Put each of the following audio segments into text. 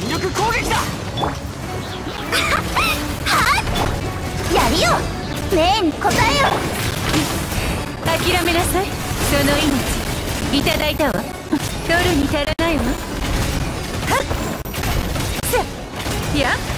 全力攻撃だ！は っやりよ！命に答えよ！諦めなさい。その命。いただいたわ。取るに足らないわ。はっ。やっ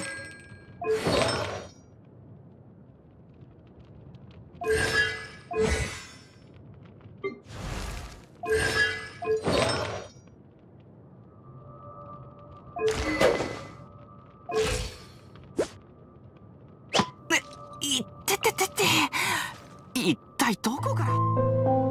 いってててて一体どこから？